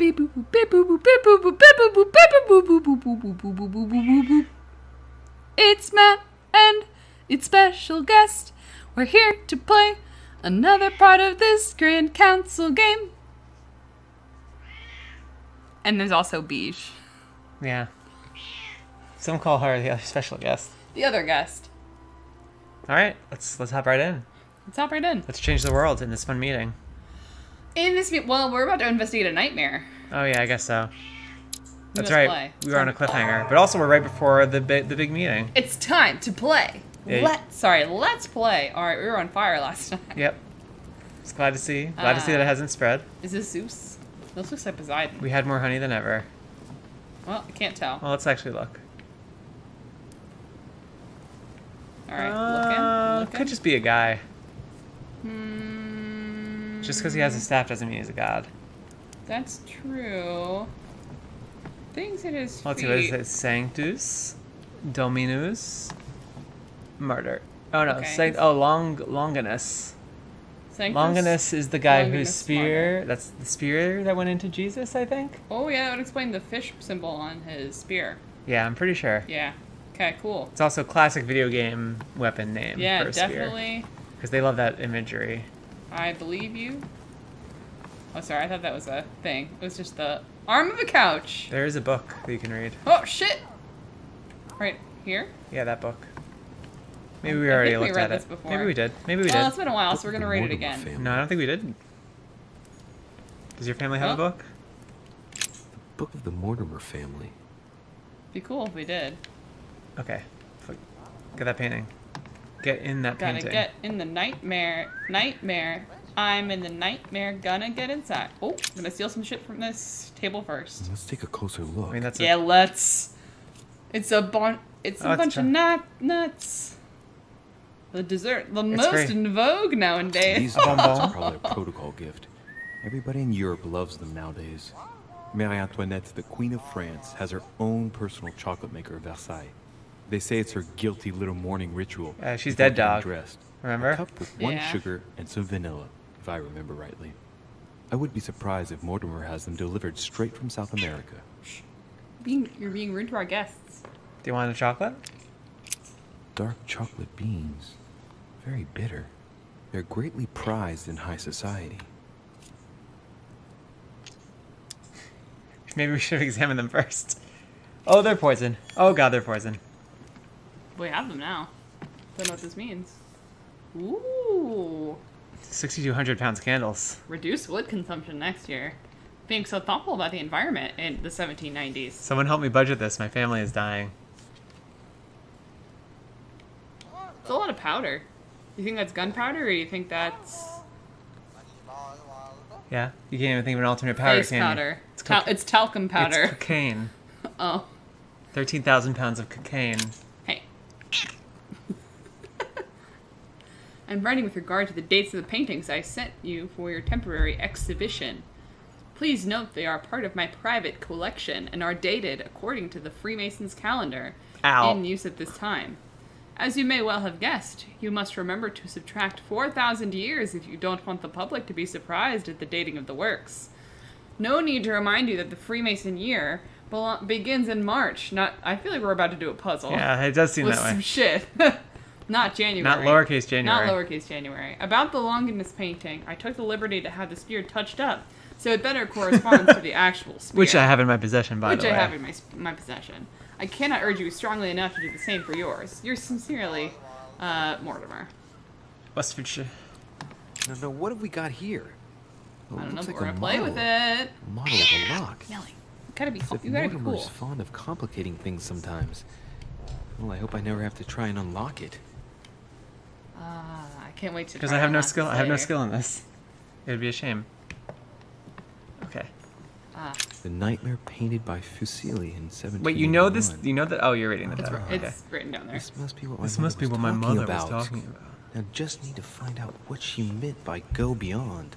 Beep boop boop beep boop boop beep boop boop beep boop boop beep boop boop boop boop boop boop boop boop boop boop boop. It's Matt and its special guest. We're here to play another part of this Grand Council game. And there's also Beige, Yeah. Some call her the other special guest. the other guest. All right, let's let's hop right in. Let's hop right in. Let's change the world in this fun meeting. In this, well, we're about to investigate a nightmare. Oh yeah, I guess so. That's must right. play. We were on a cliffhanger, but also we're right before the big the big meeting. It's time to play. Yeah. Let sorry, let's play. All right, we were on fire last time. Yep. It's glad to see. Glad to see that it Uh, hasn't spread. Is this Zeus? This looks like Poseidon. We had more honey than ever. Well, I can't tell. Well, let's actually look. All right, Uh, looking. looking. Could just be a guy. Hmm, Just because he has a staff doesn't mean he's a god. That's true. Things at his Let's see what is it? Sanctus, Dominus, Murder. Oh no, Okay. Sanct- oh Long Longinus. Sanctus? Longinus is the guy whose spear. Martyr. That's the spear that went into Jesus, I think. Oh yeah, that would explain the fish symbol on his spear. Yeah, I'm pretty sure. Yeah. Okay, cool. It's also a classic video game weapon name Yeah, for a spear definitely. because they love that imagery. I believe you. Oh, sorry. I thought that was a thing. It was just the arm of a couch. There is a book that you can read. Oh shit! Right here. Yeah, that book. Maybe we think already looked read at this it. before. Maybe we did. Maybe we Well, did. it's been a while, so we're gonna read it again. family. No, I don't think we did. Does your family have a book? The Book of the Mortimer family. Be cool if we did. Okay. F- Get that painting. Get in that Gotta painting. get in the nightmare. Nightmare. I'm in the nightmare. Gonna get inside. Oh, gonna steal some shit from this table first. Let's take a closer look. I mean, that's a- Yeah, let's. It's a bon. It's a Oh, it's bunch of nut nuts. The dessert, the It's most great. in vogue nowadays. These bonbons are probably a protocol gift. Everybody in Europe loves them nowadays. Marie Antoinette, the Queen of France, has her own personal chocolate maker at Versailles. They say it's her guilty little morning ritual. Uh, she's dead getting dog. Dressed. Remember? A cup with one Yeah. sugar and some vanilla, if I remember rightly. I would be surprised if Mortimer has them delivered straight from South America. Being, you're being rude to our guests. Do you want a chocolate? Dark chocolate beans. Very bitter. They're greatly prized in high society. Maybe we should examine them first. Oh, they're poison. Oh god, they're poison. We have them now. Don't know what this means. Ooh. 6,200 pounds candles. Reduce wood consumption next year. Being so thoughtful about the environment in the 1790s. Someone help me budget this. My family is dying. It's a lot of powder. You think that's gunpowder, or you think that's Yeah? You can't even think of an alternate powder, face powder? It's, Tal- it's talcum powder. It's cocaine. oh, 13,000 pounds of cocaine. I'm writing with regard to the dates of the paintings I sent you for your temporary exhibition. Please note they are part of my private collection and are dated according to the Freemasons calendar Ow. in use at this time. As you may well have guessed, you must remember to subtract 4,000 years if you don't want the public to be surprised at the dating of the works. No need to remind you that the Freemason year belo- begins in March. Not, I feel like we're about to do a puzzle. Yeah, it does seem with that some shit. Not January. Not lowercase January. Not lowercase January. About the Longinus painting, I took the liberty to have the spear touched up, so it better corresponds to the actual spear. Which I have in my possession, by Which the way. Which I have in my, my possession. I cannot urge you strongly enough to do the same for yours. Yours sincerely, uh, Mortimer. Westfordshire. Now, now what have we got here? I don't know looks if like we're a gonna play with it. Model of a lock. Nelly, you gotta be, As if you gotta be cool. fond of complicating things sometimes. Well, I hope I never have to try and unlock it. Ah, I can't wait to. Because I have no on skill. I have no skill in this. It would be a shame. Okay. Ah, The nightmare painted by Fuseli in 17. Wait, you know this? You know that? Oh, you're reading the it's, title. it's Okay. written down there. This must be what my This mother must be was what my talking mother about. was talking about. Now, just need to find out what she meant by go beyond.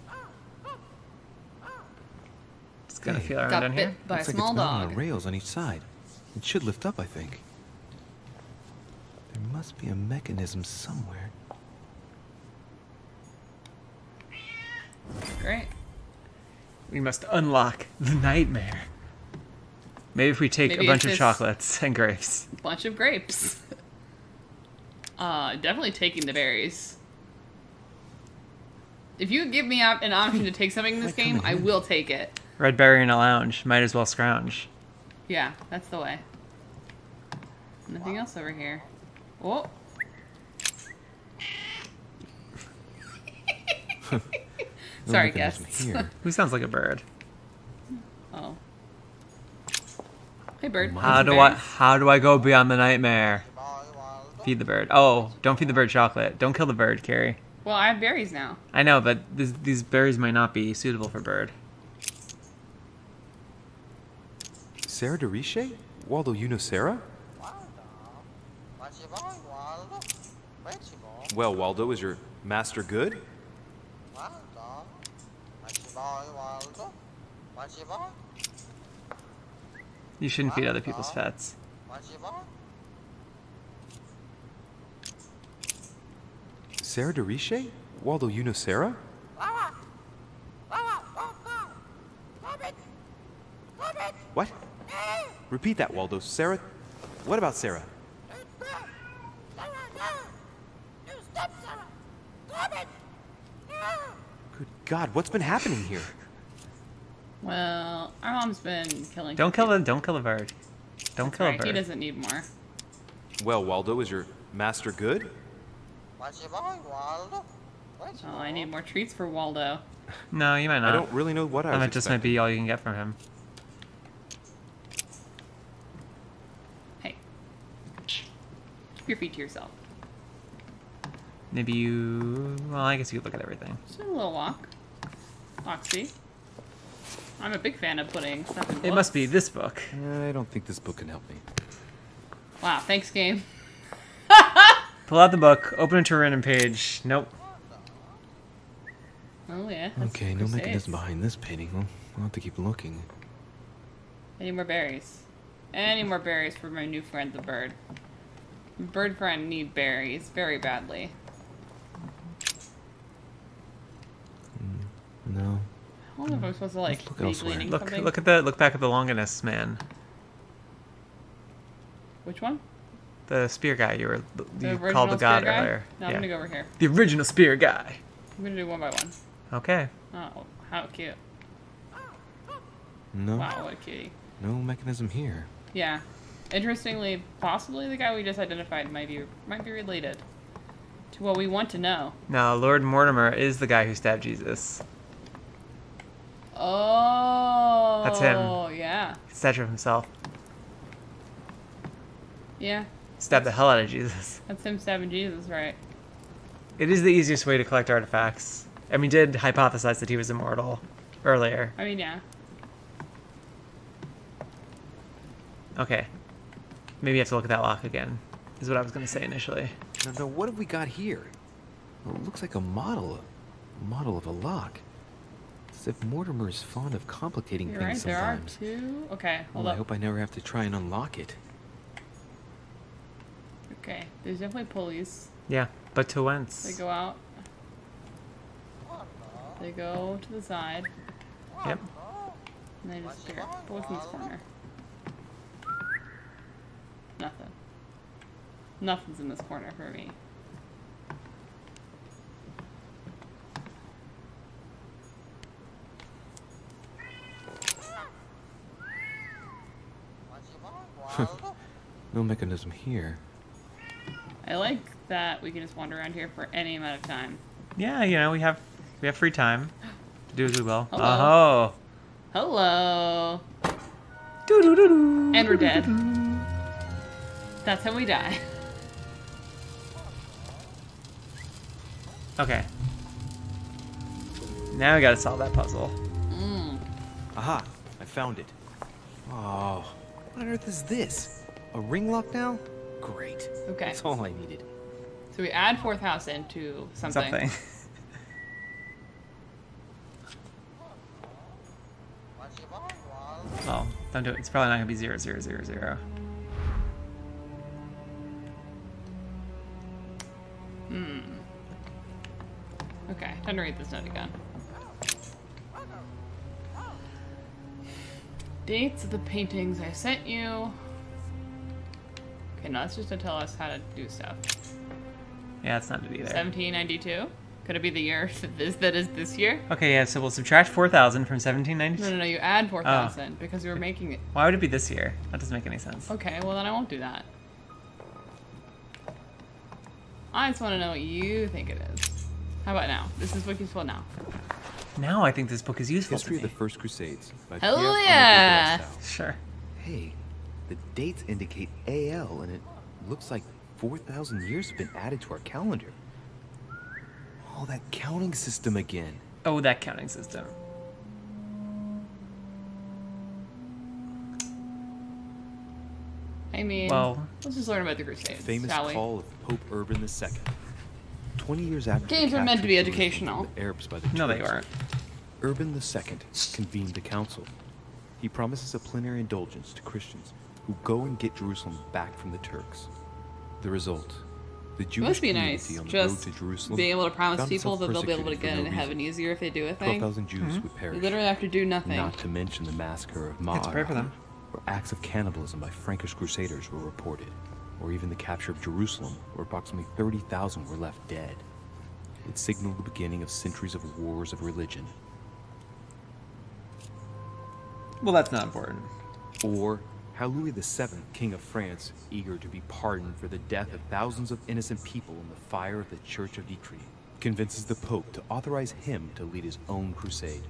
Just gotta Hey. feel around Got down bit here. by Looks a like small it's dog. on rails on each side. It should lift up, I think. There must be a mechanism somewhere. Great. We must unlock the nightmare. Maybe if we take Maybe a bunch of chocolates and grapes. Bunch of grapes. uh, definitely taking the berries. If you give me op- an option to take something in this Like game, I will take it. Red berry in a lounge. Might as well scrounge. Yeah, that's the way. Nothing else over here. Oh. Sorry, guests. Who sounds like a bird? Oh. Hey, bird. My- How Some do I how do I go beyond the nightmare? Feed the bird. Oh, don't feed the bird chocolate. Don't kill the bird, Carrie. Well, I have berries now. I know, but this, these berries might not be suitable for bird. Sarah de Richet? Waldo, you know Sarah? Well, Waldo, is your master good? You shouldn't feed other people's pets. Sarah de Richet? Waldo, you know Sarah? What? Repeat that, Waldo. Sarah? What about Sarah? Good God, what's been happening here? Well, our mom's been killing. Don't kill people. the don't kill the bird. Don't That's kill right, a He doesn't need more. Well, Waldo, is your master good? Oh, I need more treats for Waldo. No, you might not. I don't really know what I was That just might expecting. be all you can get from him. Hey. Keep your feet to yourself. Maybe you. Well, I guess you could look at everything. Just a little walk. Oxy. I'm a big fan of putting stuff in It must be this book. I don't think this book can help me. Wow, thanks, game. Pull out the book. Open it to a random page. Nope. Oh, yeah. that's Okay, no Crusades. mechanism behind this painting. Well, I'll have to keep looking. Any more berries? Any more berries for my new friend, the bird. Bird friend need berries very badly. Mm, no. I don't if I'm supposed to like Let's look be elsewhere. gleaning Look. something. Look at the. Look back at the Longinus man. Which one? The spear guy you were. The You original called the god spear guy? earlier. No, yeah. I'm gonna go over here. The original spear guy. I'm gonna do one by one. Okay. Oh, how cute! No. Wow, what a cutie. No mechanism here. Yeah. Interestingly, possibly the guy we just identified might be might be related to what we want to know. Now, Lord Mortimer is the guy who stabbed Jesus. Oh, That's him. Oh, Yeah, Statue of himself. yeah. Stabbed the hell out of Jesus. That's him stabbing Jesus, right? It is the easiest way to collect artifacts. And we did hypothesize that he was immortal earlier. I mean, yeah. Okay. Maybe you have to look at that lock again, is what I was going to say initially. Now, now, what have we got here? Well, it looks like a model. A model of a lock. As if Mortimer is fond of complicating You're right. things There are sometimes. two. Okay, hold Well, I hope I never have to try and unlock it. Okay, there's definitely pulleys. Yeah, but to whence? They go out. They go to the side, Yep. and they disappear. But what's in this corner? Nothing. Nothing's in this corner for me. No mechanism here. I like that we can just wander around here for any amount of time. Yeah, you know, we have we have free time to do as we will. Hello. Oh. Hello! Doo-doo-doo-doo. And we're dead. That's how we die. Okay. Now we gotta solve that puzzle. Mm. Aha! I found it. Oh, what on earth is this? A ring lock now? Great. Okay. That's all I needed. So we add fourth house into something. Something. oh, don't do it. It's probably not gonna be zero zero zero zero. Time to read this note again. Dates of the paintings I sent you. Okay, no, that's just to tell us how to do stuff. Yeah, it's not it either. 1792? Could it be the year that is, that is this year? Okay, yeah, so we'll subtract 4,000 from 1792. No, no, no, you add 4,000 because we were making it. Why would it be this year? That doesn't make any sense. Okay, well then I won't do that. I just want to know what you think it is. How about now? This is useful now. Now I think this book is useful History to of the First Crusades by Hell Pierre yeah! Sure. Hey, the dates indicate AL, and it looks like 4,000 years have been added to our calendar. Oh, that counting system again. Oh, that counting system. I mean, Well- let's just learn about the Crusades, Famous shall we? call of Pope Urban II. 20 years after the Games are meant to be educational. The Arabs by the No, they Turks, weren't. Urban II convened the council. He promises a plenary indulgence to Christians who go and get Jerusalem back from the Turks. The result, the It Jewish must be community nice on the just road to Jerusalem being able to promise people that they'll be able to get no into heaven easier if they do a thing. 12,000 Jews mm-hmm. would perish. You literally have to do nothing. Not to mention the massacre of It's for them. where acts of cannibalism by Frankish crusaders were reported, or even the capture of Jerusalem, where approximately 30,000 were left dead. It signaled the beginning of centuries of wars of religion, Well, that's not important. or how Louis VII, King of France, eager to be pardoned for the death of thousands of innocent people in the fire of the Church of Vitry, convinces the Pope to authorize him to lead his own crusade.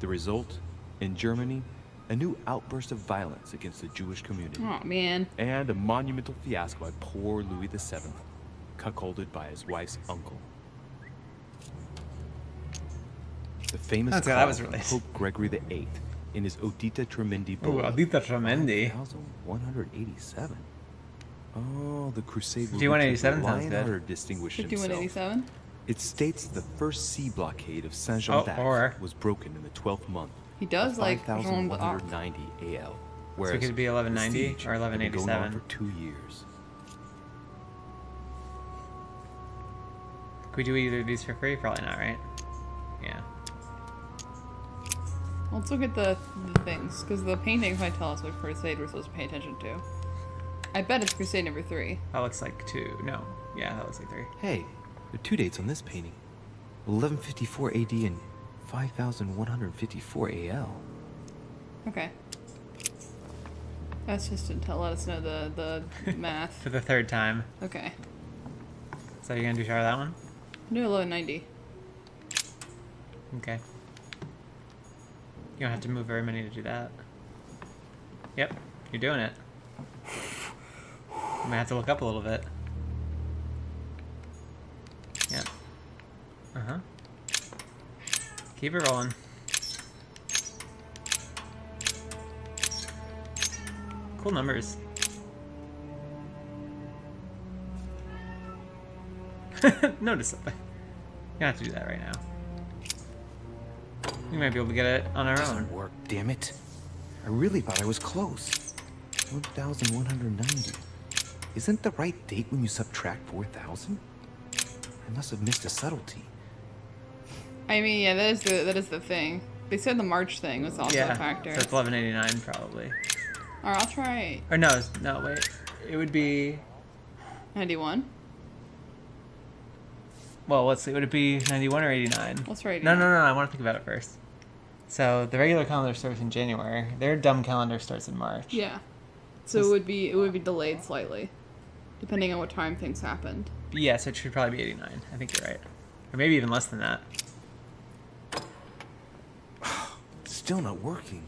The result, in Germany, a new outburst of violence against the Jewish community. Oh man. and a monumental fiasco by poor Louis VII, cuckolded by his wife's uncle. The famous That's- that was of. Pope Gregory VIII in his Audita Tremendi Oh, Bull of Tremendi. 1187. Oh, the crusade. where 5187 Richard sounds good. Lionheart distinguished himself. 5187? It states the first sea blockade of Saint oh, Jean Oh, d'Arc was broken in the 12th month. He does of like Jean d'Arc. 5190 AL. Whereas could it be 1190 the or had going 1187? on for two years. Could we do either of these for free? Probably not, right? Yeah. Let's look at the, the things, because the paintings might tell us what crusade we're supposed to pay attention to. I bet it's crusade number three. That looks like two. No. Yeah, that looks like three. Hey, there are two dates on this painting 1154 AD and 5154 AL. Okay. That's just to tell, let us know the, the math. For the third time. Okay. So you're gonna do shower that one? Do a low 90. Okay. You don't have to move very many to do that. Yep, you're doing it. You might have to look up a little bit. Yep. Uh huh. Keep it rolling. Cool numbers. Notice something. You have to do that right now. We might be able to get it on our own. Doesn't work, damn it. I really thought I was close. 1190. Isn't the right date when you subtract 4000? I must have missed a subtlety. I mean, yeah, that is the that is the thing. They said the March thing was also yeah, a factor. so it's 1189 probably. Or I'll try Or no, no, wait. It would be. 91. Well, let's see. Would it be 91 or 89? Let's try No, no, no. I want to think about it first. So the regular calendar starts in January. Their dumb calendar starts in March. Yeah. So it would be it would be delayed slightly, depending on what time things happened. Yeah, so it should probably be 89. I think you're right. Or maybe even less than that. Still not working.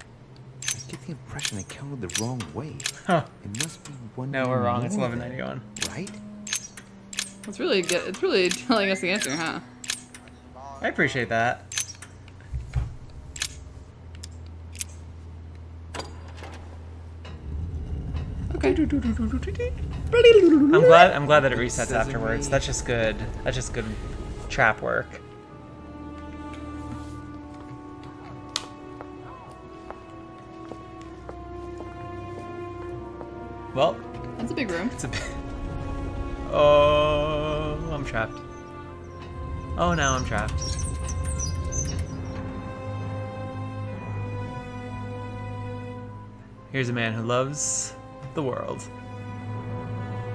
I get the impression I counted the wrong way. Huh. It must be one. No, we're wrong. It's more than- 1191. Right? It's really good. It's really telling us the answer, huh? I appreciate that. Okay. I'm glad. I'm glad that it resets afterwards. That's just good. That's just good trap work. Well, That's a big room. it's a big... Oh, I'm trapped. Oh, now I'm trapped. Here's a man who loves the world.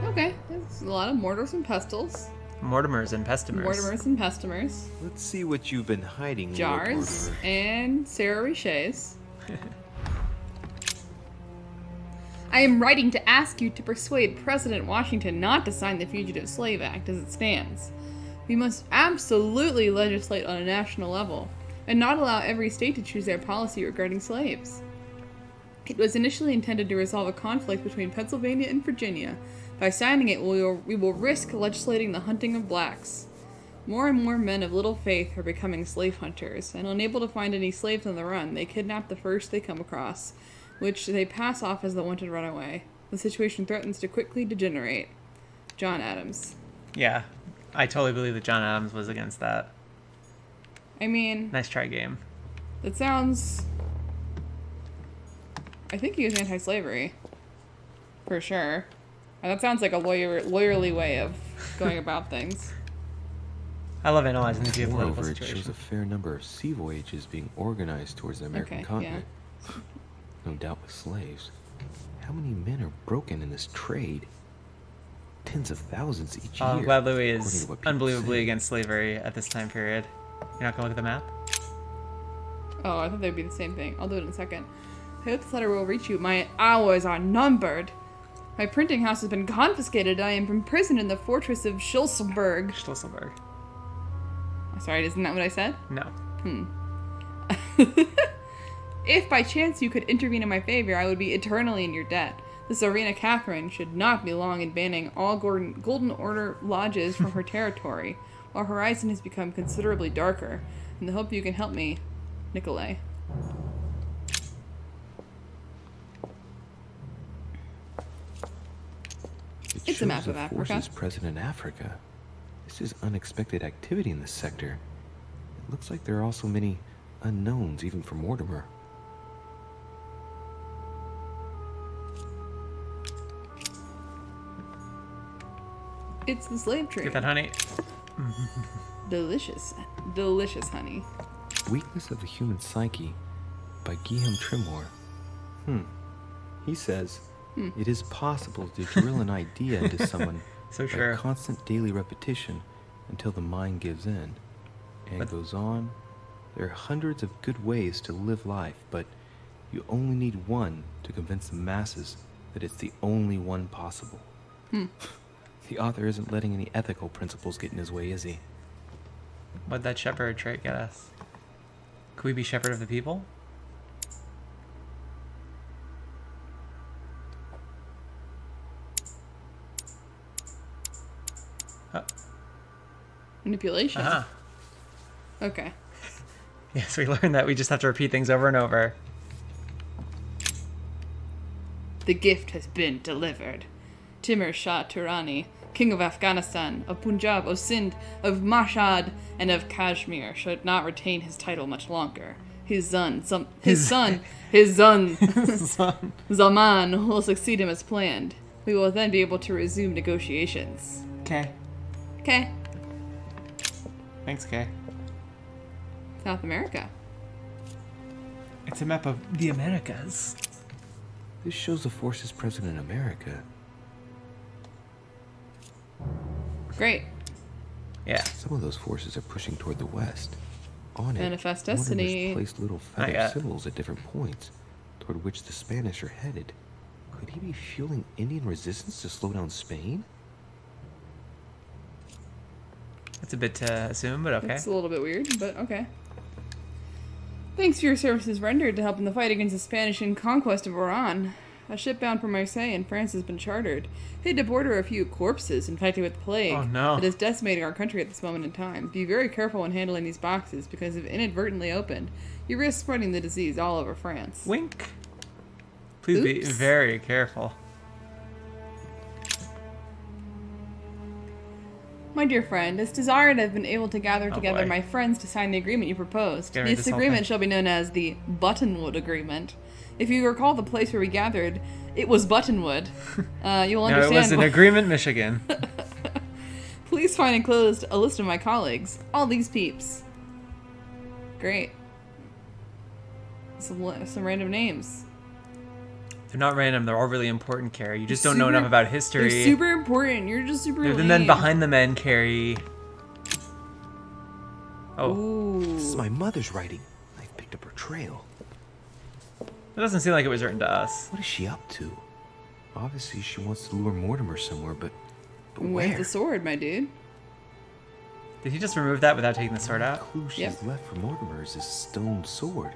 Okay, there's a lot of mortars and pestles. Mortimers and pestimers. Mortimers and pestimers. Let's see what you've been hiding, Jars and Sarah Richets. I am writing to ask you to persuade President Washington not to sign the Fugitive Slave Act as it stands. We must absolutely legislate on a national level and not allow every state to choose their policy regarding slaves. It was initially intended to resolve a conflict between Pennsylvania and Virginia. By signing it, we will, risk legislating the hunting of blacks. More and more men of little faith are becoming slave hunters, and unable to find any slaves on the run, they kidnap the first they come across, which they pass off as the wanted runaway. The situation threatens to quickly degenerate. John Adams. Yeah, I totally believe that John Adams was against that. I mean, Nice try, game. that sounds. I think he was anti slavery. For sure. And that sounds like a lawyer lawyerly way of going about things. I love analyzing the geopolitical Moreover, it shows a fair number of sea voyages being organized towards the American Okay, continent. No doubt with slaves. How many men are broken in this trade? Tens of thousands each Oh, I'm year. glad Louis is to what people unbelievably say. against slavery at this time period. You're not gonna look at the map? Oh, I thought they'd be the same thing. I'll do it in a second. I hope this letter will reach you. My hours are numbered. My printing house has been confiscated. I am imprisoned in the fortress of Schulzenberg. Schlüsselberg. Sorry, isn't that what I said? No. Hmm. If by chance you could intervene in my favor, I would be eternally in your debt. The Tsarina Catherine should not be long in banning all Gordon, Golden Order lodges from her territory. Our horizon has become considerably darker. In the hope you can help me, Nikolai. It It's a map of Africa. forces present in Africa. This is unexpected activity in this sector. It looks like there are also many unknowns, even for Mortimer. It's the slave trade. Get that honey. Delicious, delicious honey. Weakness of the Human Psyche by Guillaume Trimore. Hmm. He says it is possible to drill an idea into someone So by true. constant daily repetition until the mind gives in. And But- goes on. There are hundreds of good ways to live life, but you only need one to convince the masses that it's the only one possible. The author isn't letting any ethical principles get in his way, is he? What'd that shepherd trait get us? Could we be shepherd of the people? Oh, Manipulation. uh-huh. Okay. Yes, we learned that we just have to repeat things over and over. The gift has been delivered. Timur Shah Turani, king of Afghanistan, of Punjab, of Sindh, of Mashhad, and of Kashmir, should not retain his title much longer. His son, some, his His- son, his son, Son. Zaman, will succeed him as planned. We will then be able to resume negotiations. Okay. Okay, Thanks, Kay. South America. It's a map of the Americas. This shows the forces present in America. Great. Yeah. Some of those forces are pushing toward the west. On it, Manifest Mortimer's destiny. placed little Not feather symbols at different points, toward which the Spanish are headed. Could he be fueling Indian resistance to slow down Spain? That's a bit to assume, but okay. It's a little bit weird, but okay. Thanks for your services rendered to help in the fight against the Spanish in conquest of Oran. A ship bound for Marseille in France has been chartered. To board are a few corpses infected with the plague Oh, no. that is decimating our country at this moment in time. Be very careful when handling these boxes because if inadvertently opened, you risk spreading the disease all over France. Wink. Please be very careful. My dear friend, it's desired I've been able to gather Oh, together boy. my friends to sign the agreement you proposed. This this agreement shall be known as the Buttonwood Agreement. If you recall the place where we gathered, it was Buttonwood. Uh, you'll No, understand. it was in agreement, Michigan. Please find enclosed a list of my colleagues. All these peeps. Great. Some some random names. They're not random. They're all really important, Carrie. You just They're don't know enough about history. They're super important. You're just super. They're the lame. men behind the men, Carrie. Oh, Ooh. This is my mother's writing. I picked up her trail. It doesn't seem like it was written to us. What is she up to? Obviously, she wants to lure Mortimer somewhere, but, but With where? the sword, my dude. Did he just remove that without taking the sword out? The clue she's Yep. left for Mortimer is this stone sword.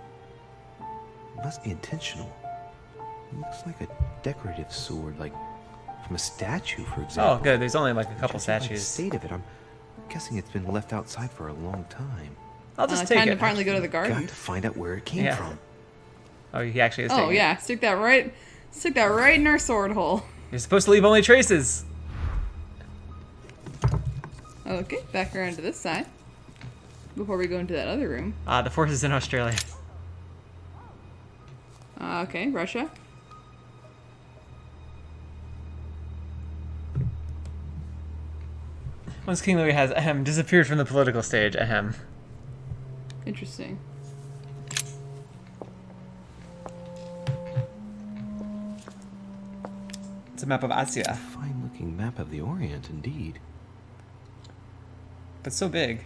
It must be intentional. It looks like a decorative sword, like from a statue, for example. Oh, good. There's only like a couple Judging by the state of it, I'm guessing it's been left outside for a long time. I'll just uh, take time it. to finally go to the garden. Got to find out where it came Yeah. from. Oh, he actually is. Oh taking it. yeah, stick that right, stick that right in our sword hole. You're supposed to leave only traces. Okay, back around to this side. Before we go into that other room. Ah, the force is in Australia. Uh, okay, Russia. Once King Louis has ahem disappeared from the political stage, ahem. Interesting. It's a map of Asia, Fine looking map of the Orient, indeed. but so big.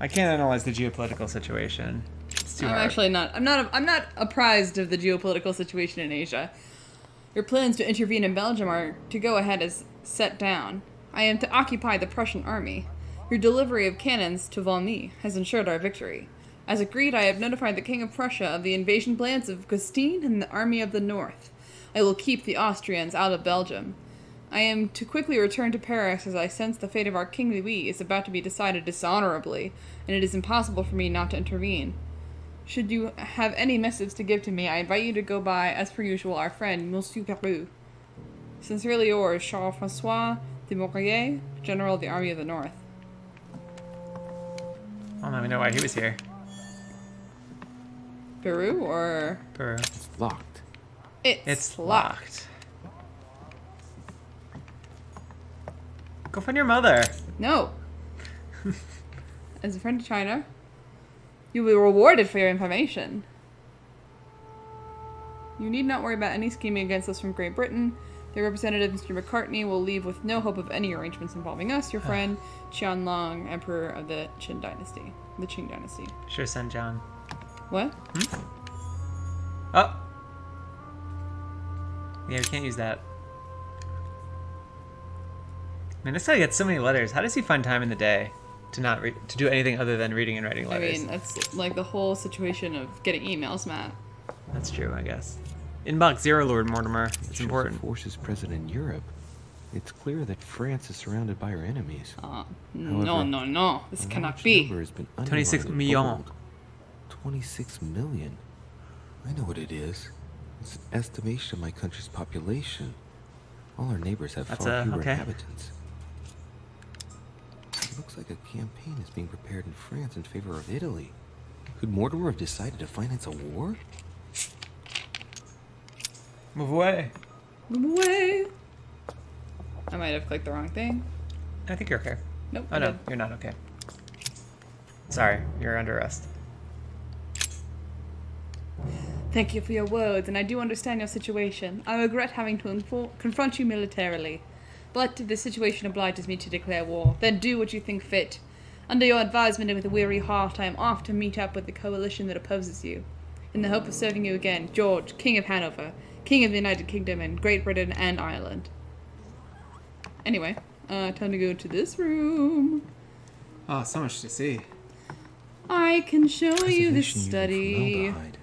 I can't analyze the geopolitical situation. It's too I'm hard. actually not. I'm not. I'm not apprised of the geopolitical situation in Asia. Your plans to intervene in Belgium are to go ahead as set down. I am to occupy the Prussian army. Your delivery of cannons to Valmy has ensured our victory. As agreed, I have notified the King of Prussia of the invasion plans of Custine and the Army of the North. I will keep the Austrians out of Belgium. I am to quickly return to Paris as I sense the fate of our King Louis is about to be decided dishonorably, and it is impossible for me not to intervene. Should you have any missives to give to me, I invite you to go by, as per usual, our friend, Monsieur Peru. Sincerely yours, Charles Francois Dumouriez, General of the Army of the North. I don't even know why he was here. Peru or Peru. It's locked. It's, It's locked. locked. Go find your mother. No. As a friend of China, you will be rewarded for your information. You need not worry about any scheming against us from Great Britain. Their representative, Mr. Macartney, will leave with no hope of any arrangements involving us, your friend, Qianlong, Emperor of the Qin Dynasty. The Qing Dynasty. Sure, send John. What? Hmm? Oh. Yeah, we can't use that. Man, this guy gets so many letters. How does he find time in the day to not re- to do anything other than reading and writing letters? I mean, that's like the whole situation of getting emails, Matt. That's true, I guess. Inbox zero, Lord Mortimer. It's Shows important. Forces present in Europe. It's clear that France is surrounded by her enemies. Uh, no, However, no, no. This cannot be. number has been 26 underlined in million. bold. 26 million. I know what it is. It's an estimation of my country's population. All our neighbors have That's, far uh, fewer okay. inhabitants. It looks like a campaign is being prepared in France in favor of Italy. Could Mortimer have decided to finance a war? Move away. Move away. I might have clicked the wrong thing. I think you're okay. Nope. Oh I no, did. you're not okay. Sorry, you're under arrest. Thank you for your words, and I do understand your situation. I regret having to infor- confront you militarily. But if the situation obliges me to declare war, then do what you think fit. Under your advisement and with a weary heart, I am off to meet up with the coalition that opposes you. In the hope of serving you again, George, King of Hanover, King of the United Kingdom and Great Britain and Ireland. Anyway, uh, time to go to this room. Oh, so much to see. I can show you using study. formaldehyde.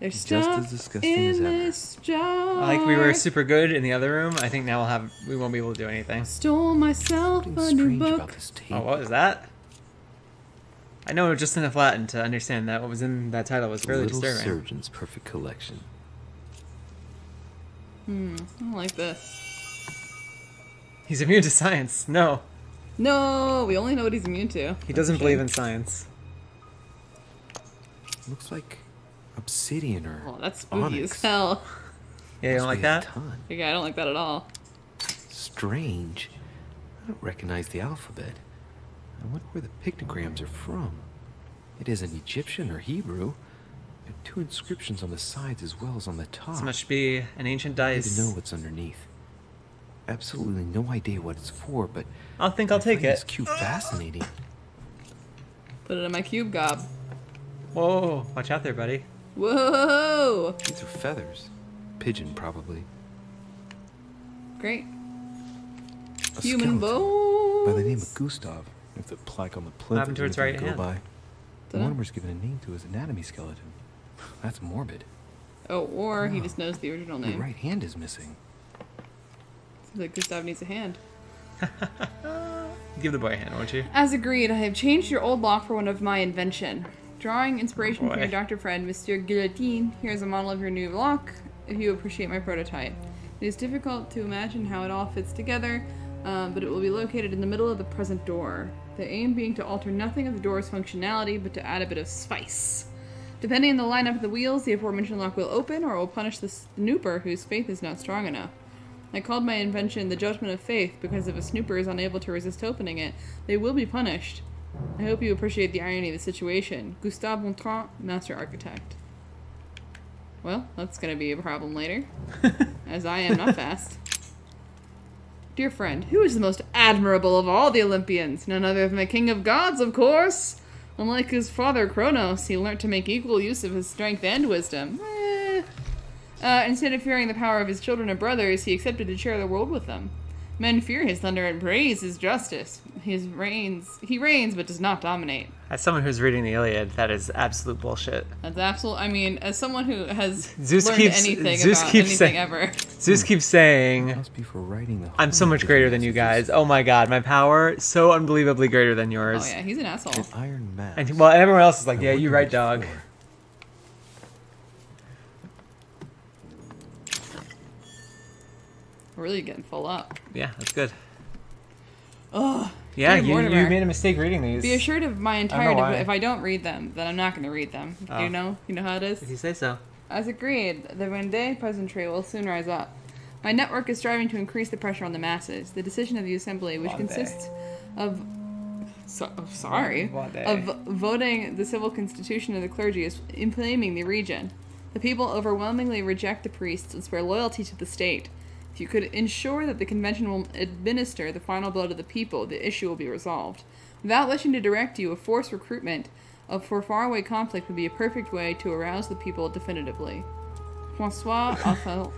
There's Just as disgusting in as ever. this jar. Like we were super good in the other room. I think now we'll have we won't be able to do anything. Stole myself Something a new strange about book. this Oh, what was that? I know just enough Latin to understand that what was in that title was really Little disturbing. Surgeon's perfect collection. Hmm, I don't like this. He's immune to science. No, No, we only know what he's immune to. he doesn't believe in science. Looks like obsidian or Oh, that's spooky onyx. as hell. Yeah, you don't like that? ton. Yeah, I don't like that at all. Strange. I don't recognize the alphabet. I wonder where the pictograms are from. It isn't Egyptian or Hebrew. There are two inscriptions on the sides as well as on the top. This must be an ancient dice. I need to know what's underneath. Absolutely no idea what it's for, but I think I'll I take find This it. cube fascinating. Put it in my cube gob. Whoa, watch out there, buddy. Whoa! These are feathers. Pigeon, probably. Great. A Human skeleton bones. By the name of Gustav. If the plaque on the plinth happened to is its right to hand? go by. Dunno. Mortimer's given a name to his anatomy skeleton. That's morbid. Oh, or he just knows the original Your name. right hand is missing. Seems like Gustav needs a hand. Give the boy a hand, won't you? As agreed, I have changed your old lock for one of my invention. Drawing inspiration from your doctor friend, Monsieur Guillotine, here's a model of your new lock, if you appreciate my prototype. It is difficult to imagine how it all fits together, um, but it will be located in the middle of the present door. The aim being to alter nothing of the door's functionality, but to add a bit of spice. Depending on the lineup of the wheels, the aforementioned lock will open or it will punish the snooper whose faith is not strong enough. I called my invention the Judgment of Faith because if a snooper is unable to resist opening it, they will be punished. I hope you appreciate the irony of the situation. Gustave Montran, Master Architect. Well, that's gonna be a problem later, as I am not fast. Dear friend, who is the most admirable of all the Olympians? None other than the King of Gods, of course! Unlike his father Kronos, he learnt to make equal use of his strength and wisdom. Eh. Uh, instead of fearing the power of his children and brothers, he accepted to share the world with them. Men fear his thunder and praise his justice. His reigns, he reigns but does not dominate. As someone who's reading the Iliad, that is absolute bullshit. That's absolute. I mean, as someone who has Zeus learned keeps- anything Zeus about keeps anything saying- ever, Zeus keeps saying, Must be for writing the. I'm so much greater than you guys. Oh my god, my power, so unbelievably greater than oh, yours. oh yeah, he's an asshole. An iron man. And well, everyone else is like, I yeah, you're right, dog. for. We're really getting full up. Yeah, that's good. Ugh. Yeah, you, you made a mistake reading these. Be assured of my entire. why. If I don't read them, then I'm not going to read them. Oh. You know, you know how it is. If you say so. As agreed, the Vendée peasantry will soon rise up. My network is striving to increase the pressure on the masses. The decision of the assembly, which Vendée. consists of so, oh, sorry Vendée. of voting the civil constitution of the clergy, is inflaming the region. The people overwhelmingly reject the priests and swear loyalty to the state. If you could ensure that the convention will administer the final blow to the people, the issue will be resolved. Without wishing to direct you, a forced recruitment of for faraway conflict would be a perfect way to arouse the people definitively. Francois Alphel.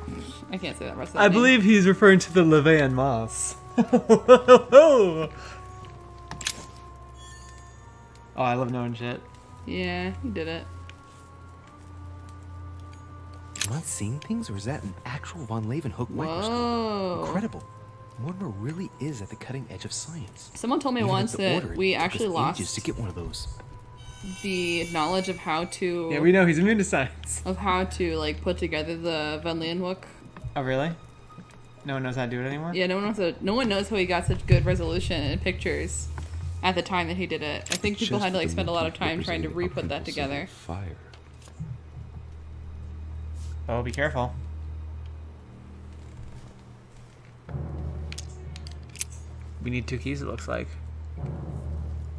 I can't say that rest of that I name. believe he's referring to the levée en masse. oh, I love knowing shit. Yeah, he did it. Am I seeing things, or is that an actual von Leeuwenhoek microscope? Whoa. Incredible. Mortimer really is at the cutting edge of science. Someone told me Even once that order, we took us actually ages lost to get one of those. the knowledge of how to Yeah, we know he's immune to science. of how to like put together the Van Leeuwenhoek. Oh, really? No one knows how to do it anymore? Yeah, no one knows. How, no one knows how he got such good resolution and pictures at the time that he did it. I think people Just had to like spend a lot of time trying to re-put that together. Fire. Oh, be careful. We need two keys, it looks like.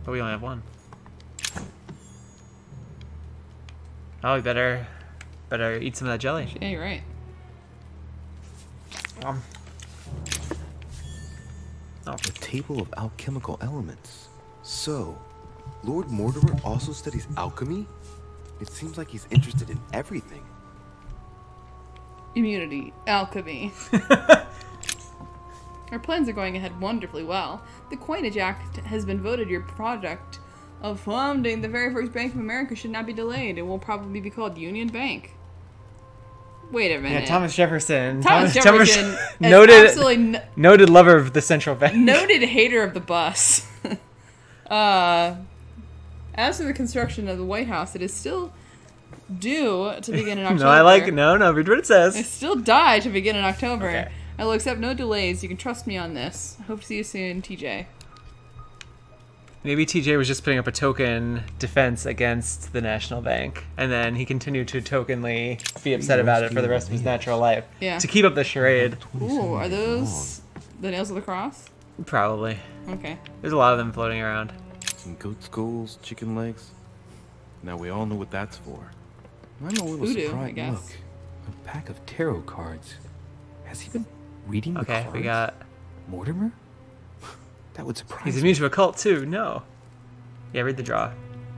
But we only have one. Oh, we better better eat some of that jelly. Yeah, you're right. Um. Oh, The table of alchemical elements. So, Lord Mortimer also studies alchemy? It seems like he's interested in everything. Immunity, alchemy. Our plans are going ahead wonderfully well. The Coinage Act has been voted your project of founding the very first Bank of America should not be delayed. It will probably be called Union Bank. Wait a minute. yeah, Thomas Jefferson. Thomas Jefferson, is noted absolutely noted lover of the central bank. noted hater of the bus. uh, as for the construction of the White House, it is still due to begin in October. no, I like no, no. Read what it says. I says. still die to begin in October. Okay. I will accept no delays. You can trust me on this. Hope to see you soon, TJ. Maybe TJ was just putting up a token defense against the national bank, and then he continued to tokenly be upset about it for the rest of his natural life. Yeah. To keep up the charade, Ooh, are those the nails of the cross? probably. Okay. There's a lot of them floating around. Some goat skulls, chicken legs. Now we all know what that's for. I'm a little Voodoo, I surprised. guess. Look, a pack of tarot cards. Has he been reading the Okay, cards? we got. Mortimer. That would surprise He's me. immune to a cult too. No. Yeah, read the draw.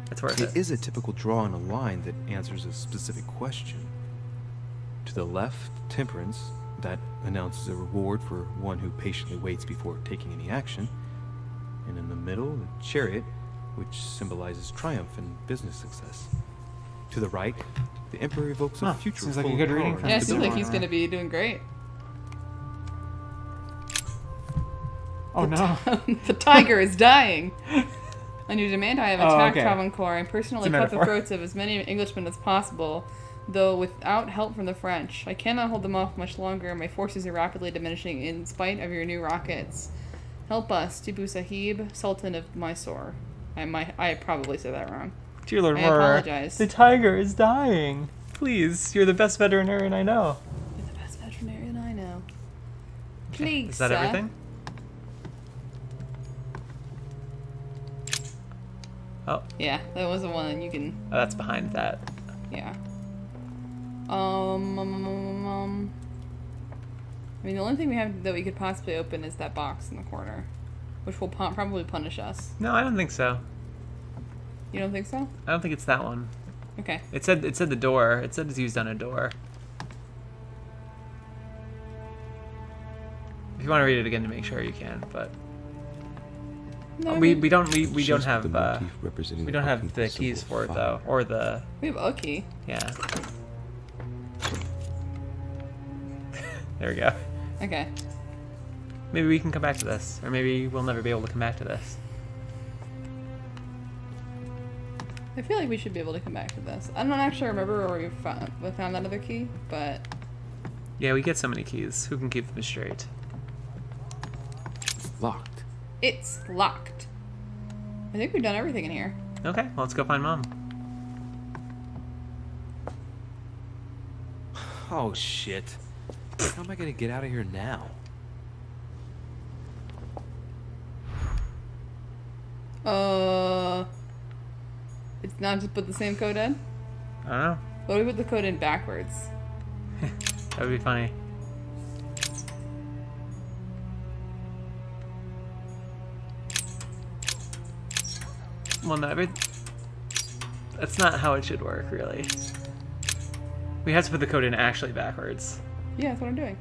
That's worth It it. is a typical draw on a line that answers a specific question. To the left, temperance, that announces a reward for one who patiently waits before taking any action. And in the middle, the chariot, which symbolizes triumph and business success. To the right, the emperor evokes a Huh, future seems like a good of reading power from Yeah, it seems like he's going to be doing great. Oh no. the tiger is dying. On your demand, I have Oh, attacked okay. Travancore and personally cut the throats of as many Englishmen as possible, though without help from the French. I cannot hold them off much longer. My forces are rapidly diminishing in spite of your new rockets. Help us, Tipu Sahib, Sultan of Mysore. I might, I probably said that wrong. Dear Lord I apologize. The tiger is dying. Please, you're the best veterinarian I know. You're the best veterinarian I know. Please, Is that sir. everything? Oh, Yeah, that was the one you can oh, that's behind that. Yeah. Um, um, um, um, um. I mean, the only thing we have that we could possibly open is that box in the corner, which will probably punish us. No, I don't think so. You don't think so? I don't think it's that one. Okay. It said it said the door. It said it's used on a door. If you want to read it again to make sure, you can. But No, we, we don't we, we don't have the uh, representing we don't have the keys symbol for it though, or the we have a key. yeah. there we go. Okay. Maybe we can come back to this, or maybe we'll never be able to come back to this. I feel like we should be able to come back to this. I don't actually remember where we found, we found that other key, but Yeah, we get so many keys. Who can keep them straight? Locked. it's locked. I think we've done everything in here. Okay, well, let's go find mom. Oh shit. How am I gonna get out of here now? Uh, it's not just put the same code in. I don't know. What do we put the code in backwards? That would be funny. Well, no, every... that's not how it should work, really. We have to put the code in actually backwards. Yeah, that's what I'm doing.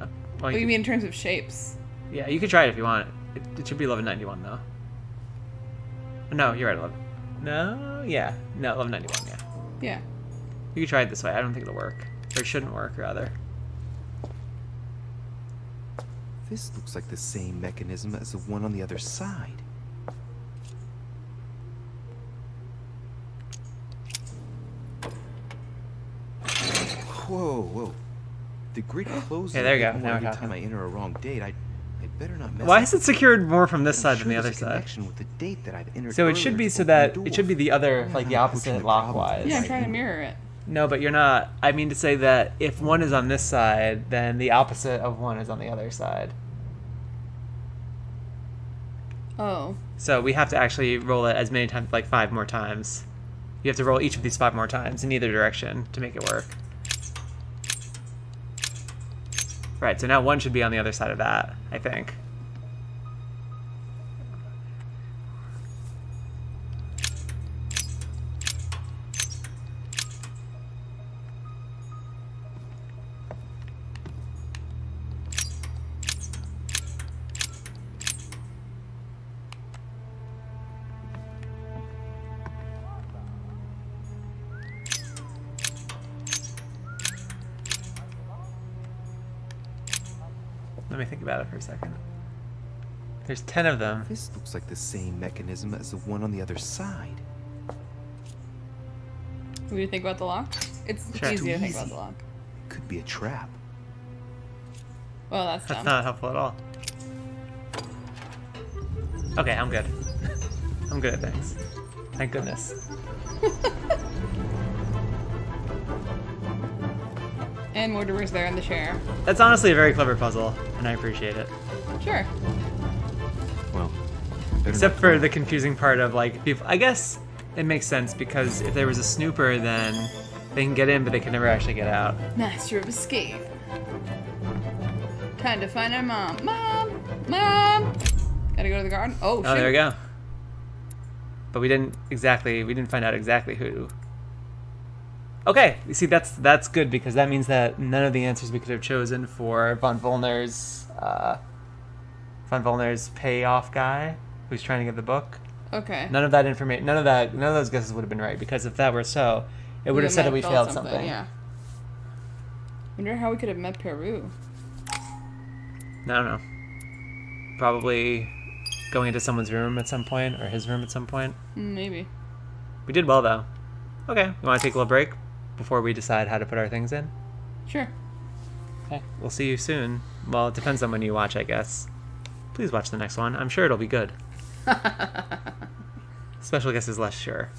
Uh, well, What do you you could- mean in terms of shapes? Yeah, you could try it if you want. It, it should be 1191 though. No, you're right. 11. No, yeah, no, 1191. Yeah, Yeah. you could try it this way. I don't think it'll work, or it shouldn't work rather. This looks like the same mechanism as the one on the other side. Whoa, whoa. The grid closes Yeah, there you go. more Now we're every time I enter a wrong date. I, I better not mess Why is it secured more from this I'm side sure than the other side? with the date that I've entered So it should be so that it should be the other, like the opposite approaching the problem lockwise. Yeah, I'm trying to mirror it. No, but you're not. I mean to say that if one is on this side, then the opposite of one is on the other side. Oh. So we have to actually roll it as many times, like five more times. You have to roll each of these five more times in either direction to make it work. Right, so now one should be on the other side of that, I think. For a second. There's ten of them. This looks like the same mechanism as the one on the other side. What do you think about the lock? It's Sure. easy to think about the lock. Could be a trap. Well, that's That's dumb. not helpful at all. Okay, I'm good. I'm good at things. Thank goodness. And more Mortimer's there in the chair. That's honestly a very clever puzzle, and I appreciate it. Sure. Well, Except for the confusing part of like, I guess it makes sense because if there was a snooper, then They can get in, but they can never actually get out. Master of escape. Time to find our mom. Mom! Mom! Gotta go to the garden. Oh, Oh, shoot. there we go. But we didn't exactly. We didn't find out exactly who. Okay, you see, that's that's good because that means that none of the answers we could have chosen for von Volner's uh, von Volner's payoff guy who's trying to get the book. Okay. None of that information, none of that, none of those guesses would have been right because if that were so, it would have said that we failed something. Yeah. I wonder how we could have met Peru. I don't know. Probably going into someone's room at some point or his room at some point. Mm, Maybe. We did well though. Okay, you want to take a little break before we decide how to put our things in? Sure. Okay, we'll see you soon. Well, it depends on when you watch, I guess. Please watch the next one. I'm sure it'll be good. Special guest is less sure.